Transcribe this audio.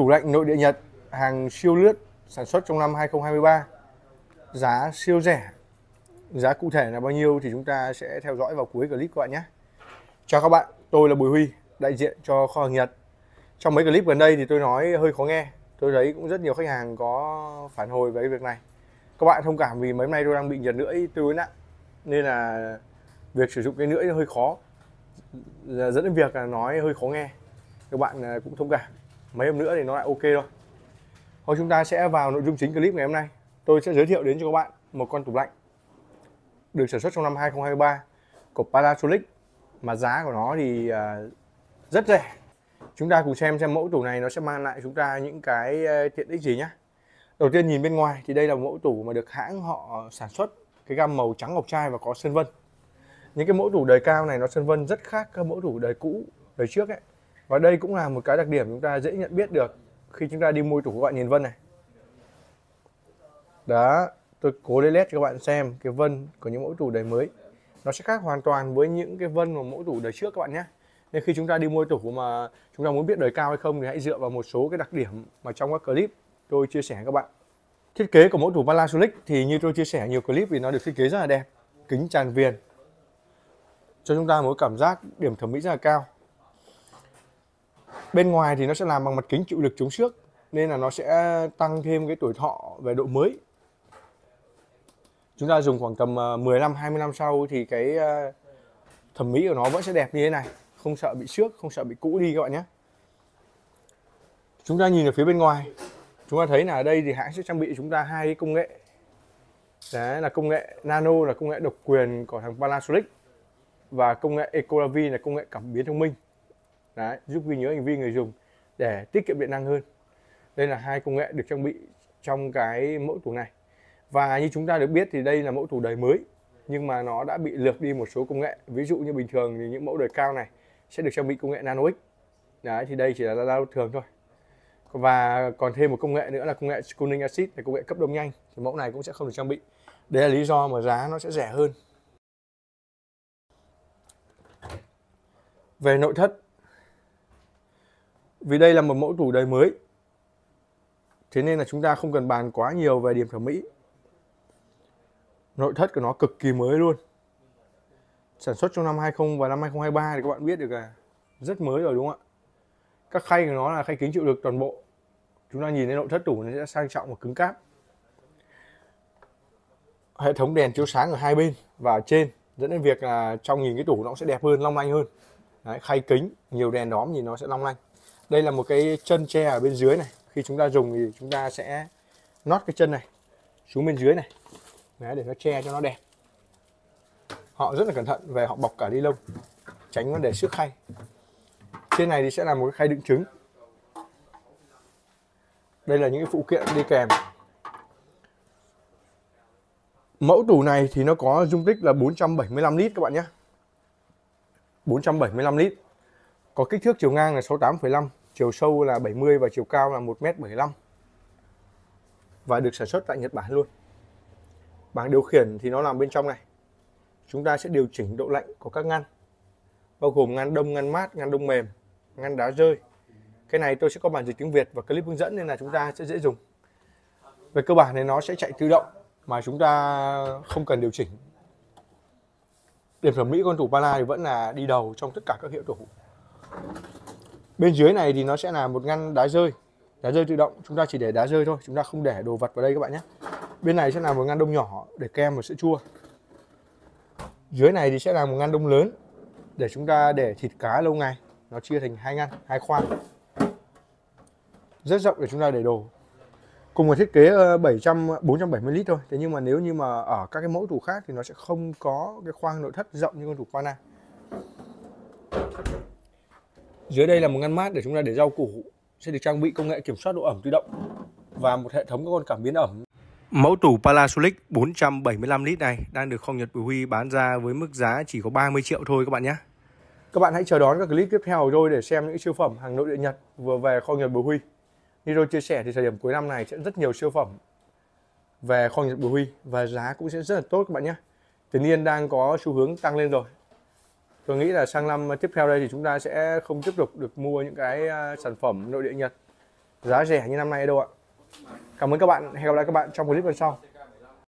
Tủ lạnh nội địa Nhật, hàng siêu lướt sản xuất trong năm 2023 giá siêu rẻ. Giá cụ thể là bao nhiêu thì chúng ta sẽ theo dõi vào cuối clip các bạn nhé. Chào các bạn, tôi là Bùi Huy, đại diện cho kho hàng Nhật. Trong mấy clip gần đây thì tôi nói hơi khó nghe. Tôi thấy cũng rất nhiều khách hàng có phản hồi về cái việc này. Các bạn thông cảm vì mấy hôm nay tôi đang bị nhiệt lưỡi tương đối nặng nên là việc sử dụng cái lưỡi hơi khó. Dẫn đến việc là nói hơi khó nghe. Các bạn à, cũng thông cảm mấy hôm nữa thì nó lại ok thôi. Thôi chúng ta sẽ vào nội dung chính clip ngày hôm nay. Tôi sẽ giới thiệu đến cho các bạn một con tủ lạnh được sản xuất trong năm 2023 của Panasonic, mà giá của nó thì à, rất rẻ. Chúng ta cùng xem xem mẫu tủ này nó sẽ mang lại chúng ta những cái tiện ích gì nhé đầu tiên nhìn bên ngoài thì đây là mẫu tủ mà được hãng họ sản xuất, cái gam màu trắng ngọc trai và có sơn vân. Những cái mẫu tủ đời cao này nó sơn vân rất khác các mẫu tủ đời cũ, đời trước ấy và đây cũng là một cái đặc điểm chúng ta dễ nhận biết được khi chúng ta đi mua tủ các bạn nhìn vân này. Đó, tôi cố lấy led cho các bạn xem cái vân của những mẫu tủ đời mới. Nó sẽ khác hoàn toàn với những cái vân của mẫu tủ đời trước các bạn nhé. Nên khi chúng ta đi mua tủ mà chúng ta muốn biết đời cao hay không thì hãy dựa vào một số cái đặc điểm mà trong các clip tôi chia sẻ các bạn. Thiết kế của mẫu tủ Panasonic thì như tôi chia sẻ nhiều clip thì nó được thiết kế rất là đẹp, kính tràn viền, cho chúng ta một cảm giác điểm thẩm mỹ rất là cao bên ngoài thì nó sẽ làm bằng mặt kính chịu lực chống xước nên là nó sẽ tăng thêm cái tuổi thọ về độ mới. Chúng ta dùng khoảng tầm 10 năm 20 năm sau thì cái ờ, thẩm mỹ của nó vẫn sẽ đẹp như thế này. Không sợ bị xước, không sợ bị cũ đi các bạn nhé. Chúng ta nhìn ở phía bên ngoài, chúng ta thấy là ở đây thì hãng sẽ trang bị chúng ta hai công nghệ. Đấy là công nghệ nano, là công nghệ độc quyền của thằng Panasonic, và công nghệ Ecolavi là công nghệ cảm biến thông minh đấy, giúp ghi nhớ hành vi người dùng để tiết kiệm điện năng hơn. Đây là hai công nghệ được trang bị trong cái mẫu tủ này. Và như chúng ta được biết thì đây là mẫu tủ đời mới nhưng mà nó đã bị lược đi một số công nghệ. Ví dụ như bình thường thì những mẫu đời cao này sẽ được trang bị công nghệ nano x. Đấy thì đây chỉ là lao thường thôi. Và còn thêm một công nghệ nữa là công nghệ cooling acid là công nghệ cấp đông nhanh. Thì mẫu này cũng sẽ không được trang bị. Đấy là lý do mà giá nó sẽ rẻ hơn. Về nội thất vì đây là một mẫu tủ đời mới. Thế nên là chúng ta không cần bàn quá nhiều về điểm thẩm mỹ. Nội thất của nó cực kỳ mới luôn. Sản xuất trong năm 20 và năm 2023 thì các bạn biết được là rất mới rồi đúng không ạ? Các khay của nó là khay kính chịu lực toàn bộ. Chúng ta nhìn thấy nội thất tủ nó sẽ sang trọng và cứng cáp. Hệ thống đèn chiếu sáng ở hai bên và ở trên dẫn đến việc là trong nhìn cái tủ nó sẽ đẹp hơn long lanh hơn. Đấy, khay kính nhiều đèn đóm nhìn nó sẽ long lanh đây là một cái chân tre ở bên dưới này. Khi chúng ta dùng thì chúng ta sẽ nót cái chân này xuống bên dưới này. Đấy, để nó che cho nó đẹp. Họ rất là cẩn thận về họ bọc cả đi lông tránh vấn đề xước khay. Trên này thì sẽ là một cái khay đựng trứng. Đây là những cái phụ kiện đi kèm. Mẫu tủ này thì nó có dung tích là 475 lít các bạn nhé. 475 lít. Có kích thước chiều ngang là 68,5 chiều sâu là 70 và chiều cao là 1m75 và được sản xuất tại Nhật Bản luôn. Bảng điều khiển thì nó nằm bên trong này. Chúng ta sẽ điều chỉnh độ lạnh của các ngăn, bao gồm ngăn đông, ngăn mát, ngăn đông mềm, ngăn đá rơi. Cái này tôi sẽ có bản dịch tiếng Việt và clip hướng dẫn nên là chúng ta sẽ dễ dùng. Về cơ bản thì nó sẽ chạy tự động mà chúng ta không cần điều chỉnh. Điểm thẩm mỹ con tủ Pala thì vẫn là đi đầu trong tất cả các hiệu tủ bên dưới này thì nó sẽ là một ngăn đá rơi. Đá rơi tự động, chúng ta chỉ để đá rơi thôi, chúng ta không để đồ vật vào đây các bạn nhé. Bên này sẽ là một ngăn đông nhỏ để kem và sữa chua. Dưới này thì sẽ là một ngăn đông lớn để chúng ta để thịt cá lâu ngày. Nó chia thành hai ngăn, hai khoang. Rất rộng để chúng ta để đồ. Cùng một thiết kế ờ, 700 470 lít thôi. Thế nhưng mà nếu như mà ở các cái mẫu tủ khác thì nó sẽ không có cái khoang nội thất rộng như con tủ Pana dưới đây là một ngăn mát để chúng ta để rau củ sẽ được trang bị công nghệ kiểm soát độ ẩm tự động và một hệ thống các con cảm biến ẩm Mẫu tủ Panasonic 475 lít này đang được kho Nhật Bùi Huy bán ra với mức giá chỉ có 30 triệu thôi các bạn nhé. Các bạn hãy chờ đón các clip tiếp theo của tôi để xem những siêu phẩm hàng nội địa Nhật vừa về kho Nhật Bùi Huy. Như tôi chia sẻ thì thời điểm cuối năm này sẽ rất nhiều siêu phẩm về kho Nhật Bùi Huy và giá cũng sẽ rất là tốt các bạn nhé. Tiền yên đang có xu hướng tăng lên rồi. Tôi nghĩ là sang năm tiếp theo đây thì chúng ta sẽ không tiếp tục được mua những cái à, sản phẩm nội địa Nhật. Giá rẻ như năm nay đâu ạ. Cảm ơn các bạn. Hẹn gặp lại các bạn trong clip lần sau.